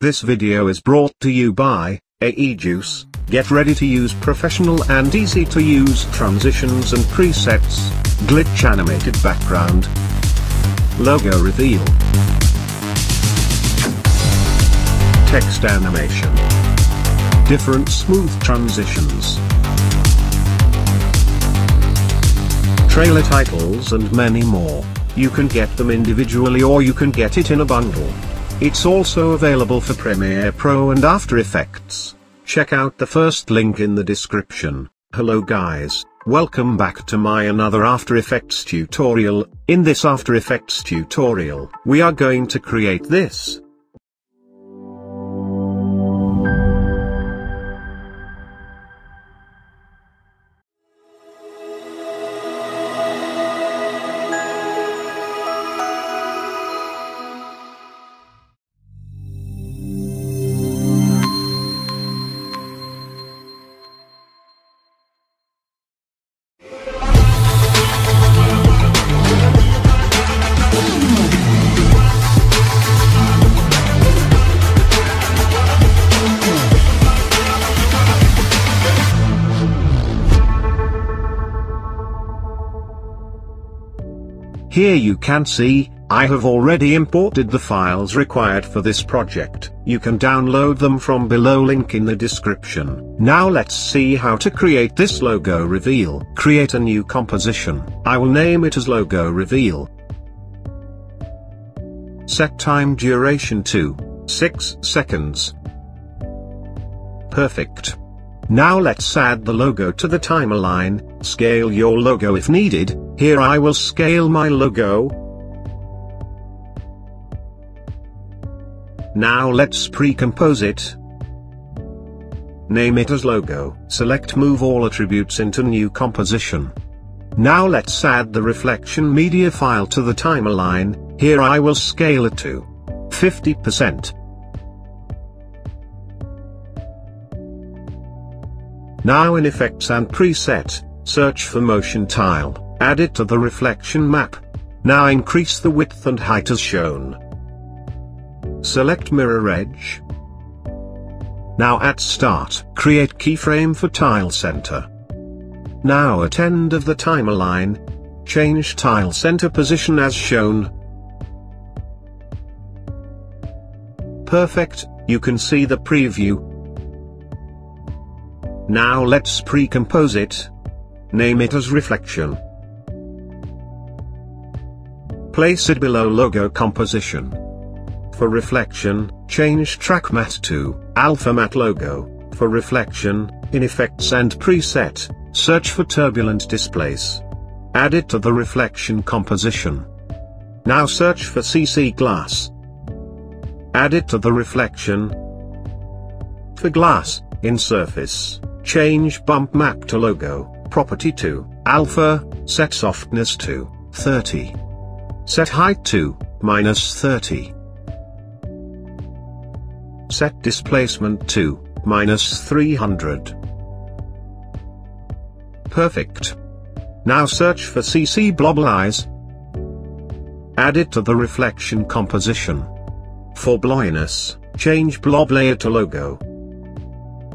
This video is brought to you by AE Juice. Get ready to use professional and easy to use transitions and presets, glitch animated background, logo reveal, text animation, different smooth transitions, trailer titles and many more. You can get them individually or you can get it in a bundle. It's also available for Premiere Pro and After Effects. Check out the first link in the description. Hello guys, welcome back to my another After Effects tutorial. In this After Effects tutorial, we are going to create this. Here you can see, I have already imported the files required for this project. You can download them from below link in the description. Now let's see how to create this logo reveal. Create a new composition. I will name it as logo reveal. Set time duration to 6 seconds. Perfect. Now let's add the logo to the timeline, scale your logo if needed, here I will scale my logo. Now let's pre-compose it. Name it as logo. Select move all attributes into new composition. Now let's add the reflection media file to the timeline, here I will scale it to 50%. Now in Effects and Preset, search for Motion Tile, add it to the reflection map. Now increase the width and height as shown. Select Mirror Edge. Now at Start, create keyframe for Tile Center. Now at end of the timeline, change Tile Center position as shown. Perfect, you can see the preview, now let's pre-compose it. Name it as reflection. Place it below logo composition. For reflection, change track matte to alpha matte logo. For reflection, in effects and preset, search for turbulent displace. Add it to the reflection composition. Now search for CC glass. Add it to the reflection. For glass, in surface, Change bump map to logo, property to, alpha, set softness to, 30. Set height to, minus 30. Set displacement to, minus 300. Perfect. Now search for CC Blobbylize. Add it to the reflection composition. For Blobbylize, change blob layer to logo.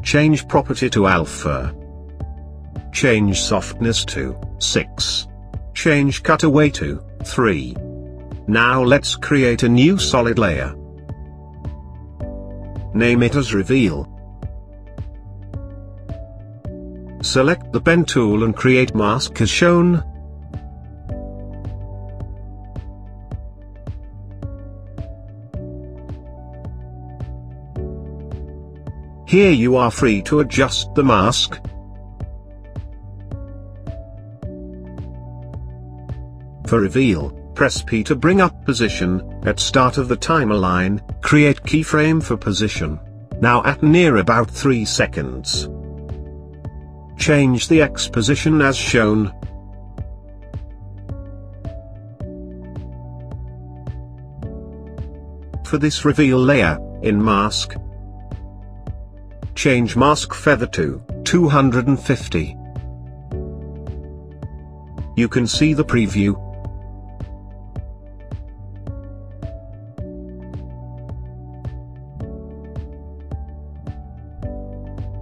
Change property to alpha. Change softness to 6. Change cutaway to 3. Now let's create a new solid layer. Name it as reveal. Select the pen tool and create mask as shown. Here you are free to adjust the mask. For reveal, press P to bring up position, at start of the timeline, create keyframe for position. Now at near about 3 seconds. Change the X position as shown. For this reveal layer, in mask, Change mask feather to 250. You can see the preview.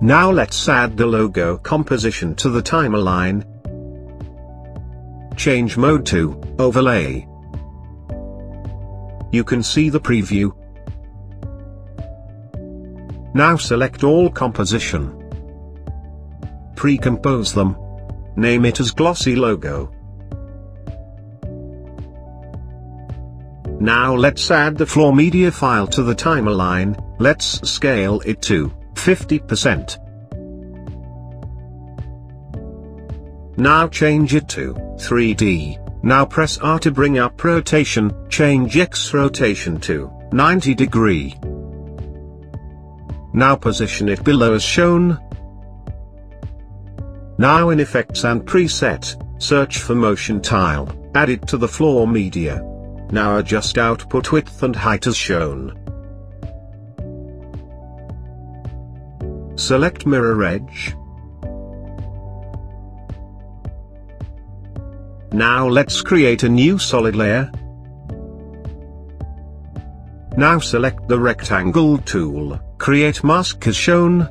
Now let's add the logo composition to the timeline. Change mode to Overlay. You can see the preview. Now select all composition. Pre-compose them. Name it as glossy logo. Now let's add the floor media file to the timeline, let's scale it to 50%. Now change it to 3D. Now press R to bring up rotation, change X rotation to 90 degree. Now position it below as shown. Now in Effects and Preset, search for Motion Tile, add it to the floor media. Now adjust output width and height as shown. Select Mirror Edge. Now let's create a new solid layer. Now select the rectangle tool, create mask as shown.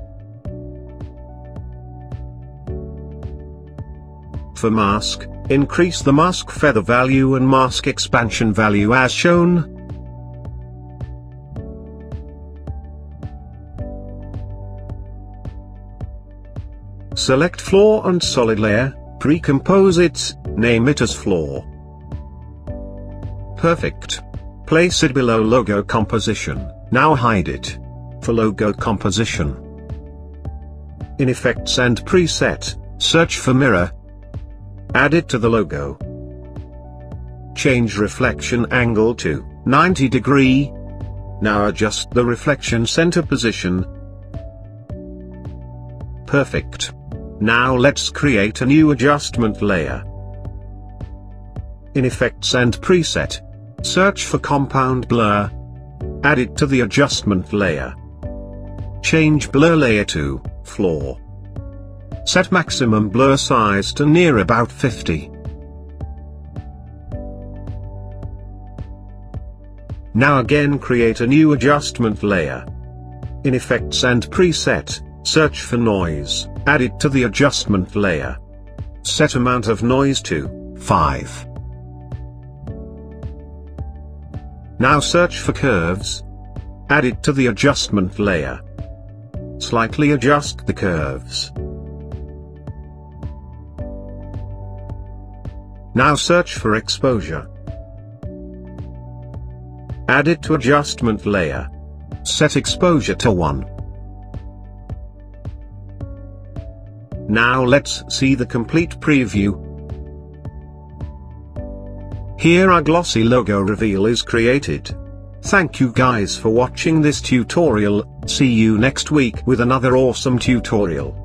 For mask, increase the mask feather value and mask expansion value as shown. Select floor and solid layer, pre-compose it, Name it as floor. Perfect. Place it below logo composition, now hide it. For logo composition. In Effects and Preset, search for mirror. Add it to the logo. Change reflection angle to 90 degree. Now adjust the reflection center position. Perfect. Now let's create a new adjustment layer. In Effects and Preset. Search for Compound Blur. Add it to the adjustment layer. Change Blur Layer to Floor. Set maximum blur size to near about 50. Now again create a new adjustment layer. In Effects and Preset, search for Noise, add it to the adjustment layer. Set amount of noise to 5. Now search for curves. Add it to the adjustment layer. Slightly adjust the curves. Now search for exposure. Add it to adjustment layer. Set exposure to 1. Now let's see the complete preview. Here our glossy logo reveal is created. Thank you guys for watching this tutorial, see you next week with another awesome tutorial.